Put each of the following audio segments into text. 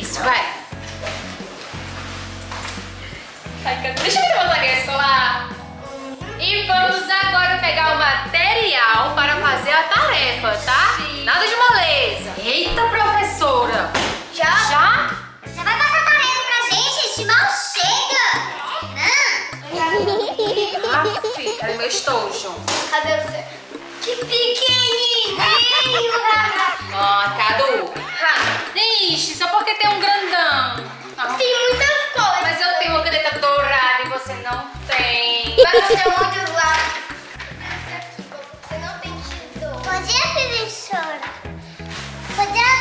Isso, vai. Deixa eu levantar minha escolar. E vamos agora pegar o material para fazer a tarefa, tá? Sim. Nada de moleza. Eita, professora. Já? Já? Já vai passar a tarefa pra gente? Esse mal chega. Ah, ah. cadê é meu estojo? Cadê o... Que pequenininho porque tem um grandão. Ah, Tem muitas cores. Mas eu tenho uma caneta dourada e você não tem. Mas tem muitos lá. Você não tem tesouro. Bom dia, professora. Bom dia,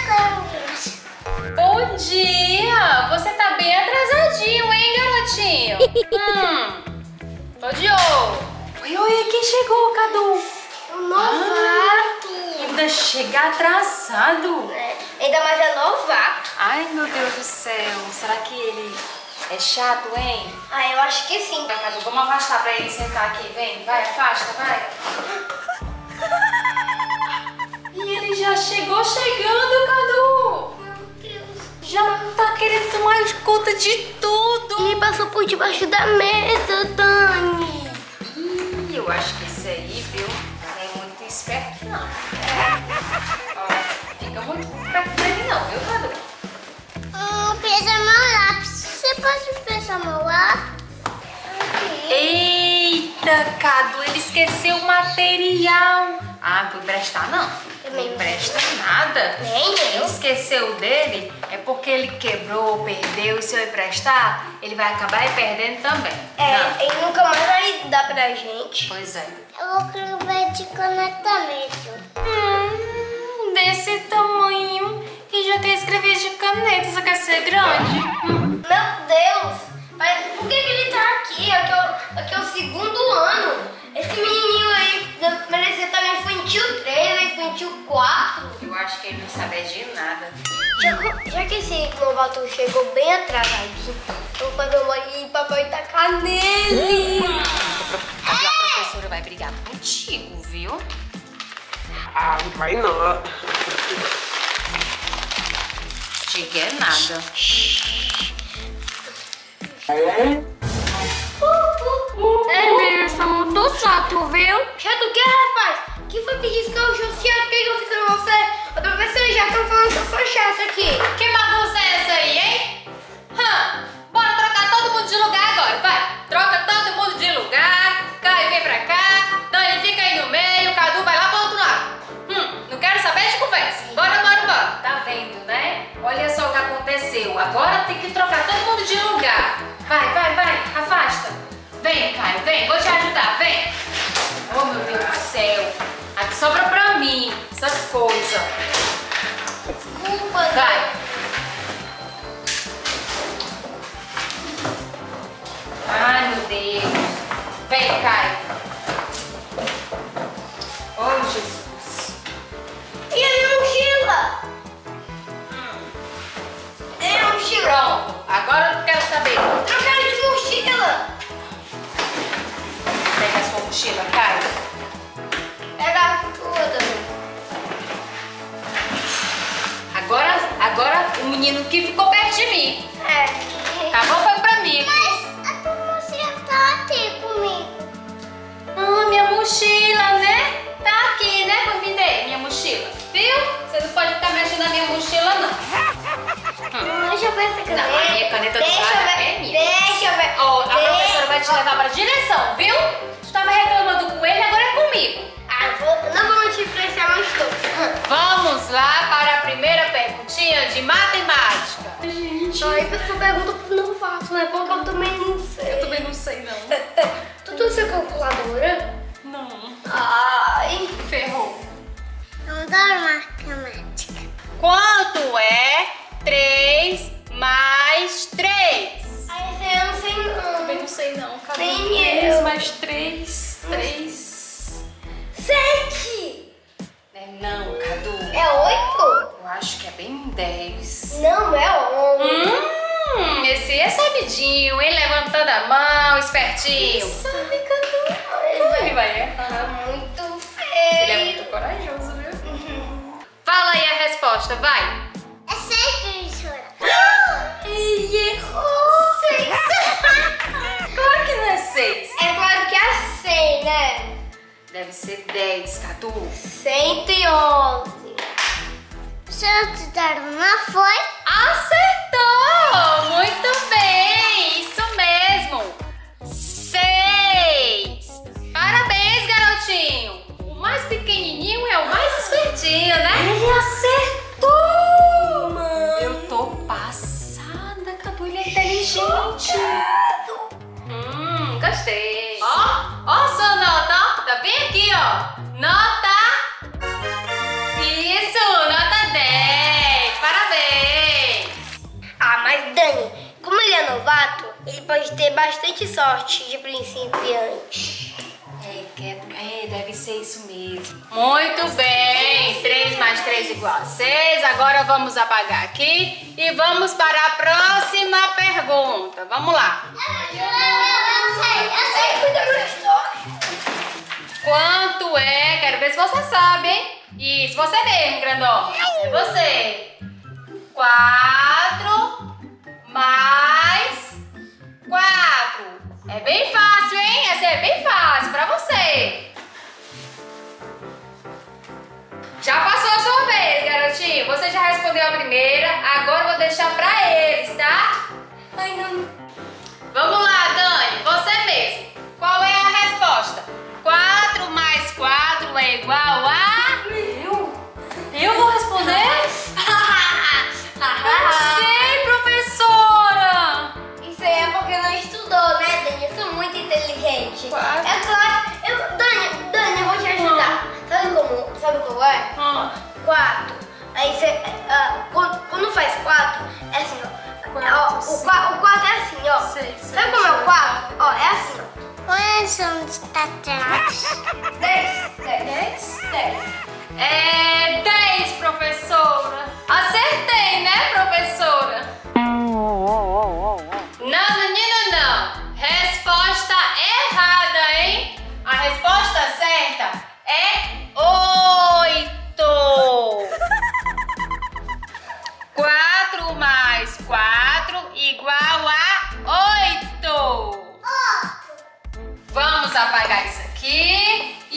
Bom dia! Você tá bem atrasadinho, hein, garotinho? hum, tô de olho. Oi, oi, quem chegou, Cadu? Um novato. Ainda chega atrasado. É, ainda mais é novato. Ai, meu Deus do céu. Será que ele é chato, hein? Ah, eu acho que sim. Vai, Cadu, vamos afastar pra ele sentar aqui. Vem, vai, afasta, vai. E ele já chegou chegando, Cadu. Meu Deus. Já tá querendo tomar conta de tudo. Ele passou por debaixo da mesa, Dani. Esqueceu o material. Ah, não vou emprestar, não. Não não. empresta nada. Nem eu. esqueceu dele, é porque ele quebrou, perdeu, e se eu emprestar, ele vai acabar perdendo também. Não. É, ele nunca mais vai dar pra gente. Pois é. Eu vou escrever de caneta mesmo. Hum, desse tamanho e já tem escrever de caneta, você quer ser grande? Hum. Meu Deus! Mas por que, que ele tá aqui? Aqui é, o, aqui é o segundo ano. Esse menininho aí merecia estar no infantil 3, no infantil 4. Eu acho que ele não sabe de nada. Já, já que esse novato chegou bem atrasadinho, eu vou fazer uma e papai tacar nele. A professora vai brigar contigo, viu? Ah, não vai não. Diga é nada. É, Emerson, muito chato, viu? Chato o que, rapaz? Que foi que disse que eu sou chato? Que eu fiz com você? Ô, professor, já estão falando que eu sou chata aqui. Que bagunça é essa aí, hein? Hã? Bora trocar todo mundo de lugar agora, vai! Troca todo mundo de lugar. Caio vem pra cá. Dani fica aí no meio. Cadu vai lá pro outro lado. Hum, não quero saber de conversa. Bora, bora, bora. Tá vendo, né? Olha só o que aconteceu. Agora tem que trocar todo mundo de lugar. Vai, vai, vai. Afasta. Vem, Caio, vem. Vou te ajudar, vem. Oh, meu Deus do céu. Aqui sobra pra mim essas coisas. Desculpa, Vai. Ai, meu Deus. Vem, Caio. Oh, Jesus. E a mochila? E a mochila? Pronto. Agora eu quero saber. Mochila, Caio. Pega a tua também. Agora, agora o menino que ficou perto de mim. É. Tá bom? Foi pra mim. Mas a tua mochila tá aqui comigo. Ah, minha mochila, né? Tá aqui, né? Eu me dei minha mochila. Viu? Você não pode ficar mexendo na minha mochila, não. Deixa eu ver essa caneta. Não, a minha caneta do Deixa eu lado ver. é minha. Deixa eu ver. Ó, a professora vai te levar pra direção, viu? Tu tava reclamando com ele, agora é comigo. Ah, vou, não vou te influenciar mais tu. Vamos lá para a primeira perguntinha de matemática. Gente. Aí a pessoa pergunta pro novato, né? Porque eu também não sei. não sei, não. Tu a calculadora? Não. Ai. Ferrou. Não dá matemática. Quanto é 3 mais 3? Aí esse eu não sei não. Também não sei não. Nem 3 eu. mais 3, 3. acho que é bem 10. Não, é 11. Hum, esse é sabidinho, hein? Levantando a mão, espertinho. Ele sabe cantar. Ele vai errar. Muito feio. Ele é muito corajoso, viu? Uhum. Fala aí a resposta, vai. É sempre, professora. Ele errou. Seis. claro que não é 6. É claro que é 6, né? Deve ser 10, Cadu. 111. Se eu te uma foi. Acertou! Muito bem! Isso mesmo! Seis! Parabéns, garotinho! O mais pequenininho é o mais espertinho, né? Ele acertou! Ter bastante sorte de principiante. É, é, é, deve ser isso mesmo. Muito bem! 3 mais 3 igual a 6. Agora vamos apagar aqui e vamos para a próxima pergunta. Vamos lá. Eu sei, eu sei, estoque. Quanto é? Quero ver se você sabe, hein? Isso, você mesmo, grandão. É você. 4 respondeu a primeira. Agora eu vou deixar pra eles, tá? Ai, não. Vamos lá, Dani. Você mesmo. Qual é a resposta? 4 mais 4 é igual a...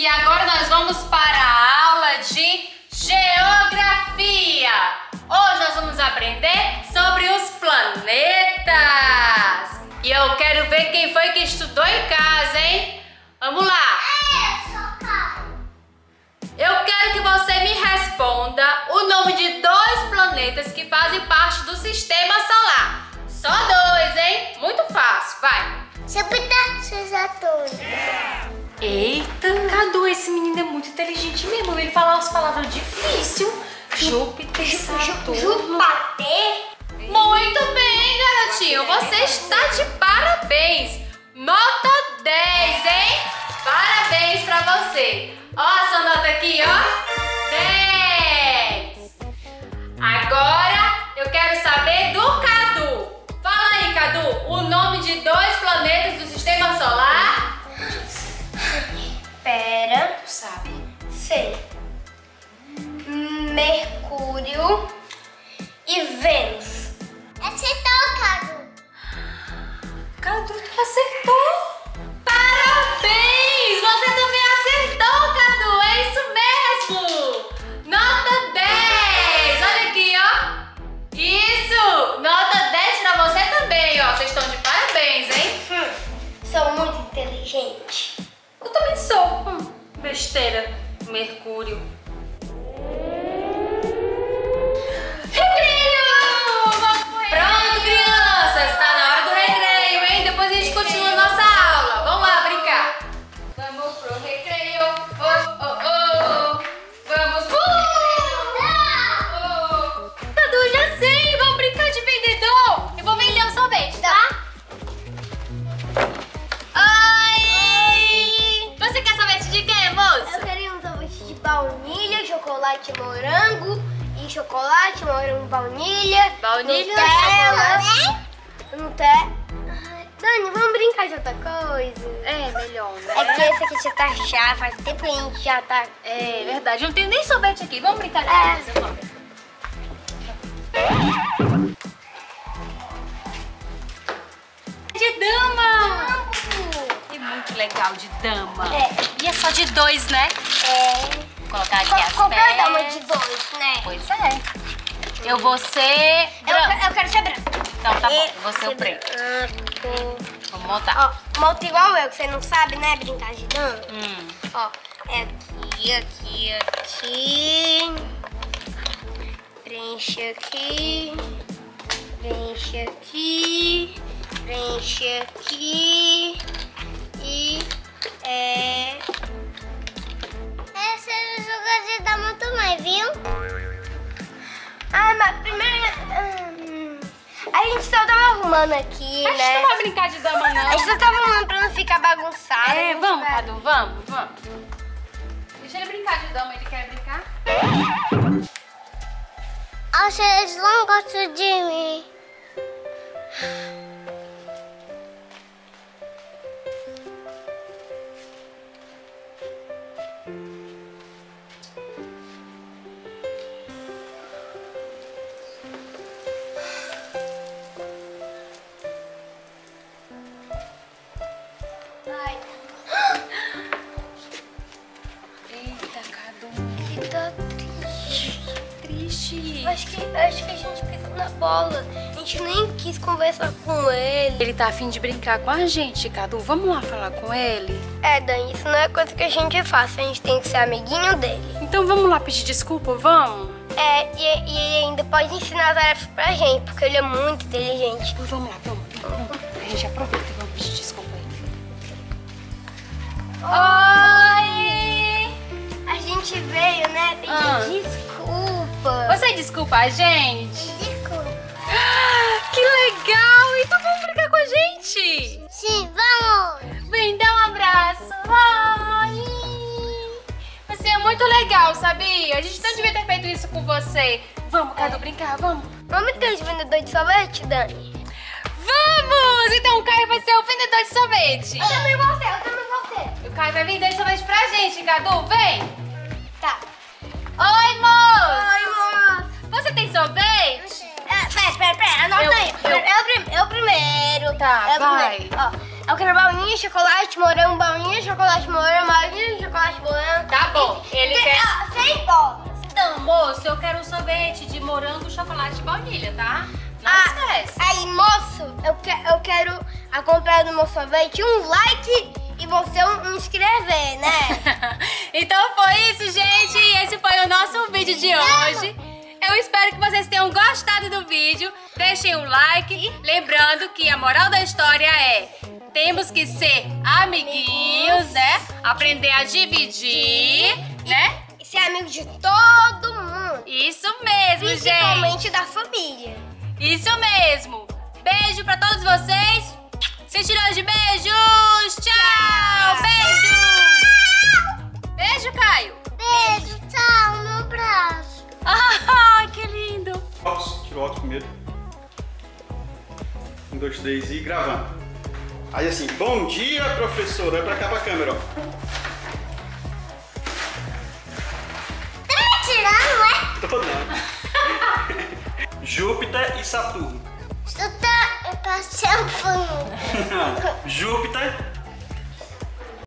E agora nós vamos para a aula de geografia. Hoje nós vamos aprender sobre os planetas. E eu quero ver quem foi que estudou em casa, hein? Vamos lá. Eu quero que você me responda o nome de dois planetas que fazem parte do sistema solar. Só dois, hein? Muito fácil, vai. Júpiter, Saturno. Eita, Esse menino é muito inteligente mesmo. Ele fala umas palavras difíceis. Júpiter, Saturno. Jupatê. Muito bem, garotinho. Você está de parabéns. Nota 10, hein? Parabéns pra você. Ó, essa nota aqui, ó. 10. Agora eu quero saber É, melhor, né? É que esse aqui já tá chato, faz tempo que a gente já tá. É verdade, eu não tenho nem sorvete aqui. Vamos brincar de É. coisa, vamos. De dama! É muito legal de dama. É. E é só de dois, né? É. Vou colocar aqui as Co- Comprar peças. dama de dois, né? Pois é. Eu vou ser Eu, eu quero ser branco. Então tá bom, vou ser o preto. branco. Vamos montar. Ó, monta igual eu, que você não sabe, né? Brincar dama. Hum. Ó, é aqui, aqui, aqui. Preenche aqui. Preenche aqui. Preenche aqui. E é. Essa é jogo de dama também, viu? Ah, mas primeiro. A gente só tava arrumando aqui, A gente né? não vai brincar de dama, A gente não. só tava arrumando pra não ficar bagunçado. É, a gente vamos, Cadu, vamos, vamos. Deixa ele brincar de dama, ele quer brincar? Acho que eles não gostam de mim. A gente nem quis conversar com ele. Ele tá afim de brincar com a gente, Cadu. Vamos lá falar com ele? É, Dan, isso não é coisa que a gente faz. A gente tem que ser amiguinho dele. Então vamos lá pedir desculpa, vamos? É, e, e ele ainda pode ensinar tarefas pra gente, porque ele é muito inteligente. Vamos lá, vamos. vamos. A gente aproveita e vamos pedir desculpa aí. Oi! A gente veio, né, pedir Ah. desculpa. Você desculpa a gente? Desculpa. Que legal! Então vamos brincar com a gente! Sim, vamos. Vem dar um abraço! Ai! Você é muito legal, sabia? A gente não devia ter feito isso com você. Vamos, Cadu, brincar, vamos. Vamos ter os vendedores de sorvete, Dani? Vamos! Então o Caio vai ser o vendedor de sorvete. Eu também vou ser, eu também vou ser. O Caio vai vender sorvete pra gente, Cadu. Vem! Tá. Oi, moço! Oi, moço. Você tem sorvete? É, Pera, espera, espera, anota Eu- aí. eu- É, o prim- é o primeiro. Tá, é o vai. primeiro. Ó, eu quero baunilha, chocolate, morango, baunilha, chocolate, morango, baunilha, chocolate, morango. Tá bom, ele Tem- quer... ó, Sem bolas. Então, moço, eu quero um sorvete de morango, chocolate e baunilha, tá? Não Ah, esquece. Aí, moço, eu, que, eu quero acompanhar no meu sorvete um like e você um, um inscrever, né? então foi isso, gente. Esse foi o nosso vídeo de hoje. Eu espero que vocês tenham gostado do. Deixem um like. Lembrando que a moral da história é: temos que ser amiguinhos, né? Aprender a dividir, né? E ser amigo de todo mundo. Isso mesmo, gente. Principalmente da família. Isso mesmo. Beijo pra todos vocês. Cinturão de beijos. Tchau. Beijo. Beijo, Caio. Beijo, tchau, um abraço. Ah, que lindo. Óculos, tira o óculos primeiro. Um, dois, três e gravando. Aí assim, bom dia, professora. Vai pra cá pra câmera, ó. Tá me tirando, é? Tô não. Júpiter e Saturno. Tá passando. Não. Júpiter